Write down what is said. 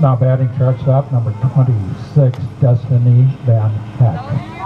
Now batting shortstop, number 26, Destiny Van Heck.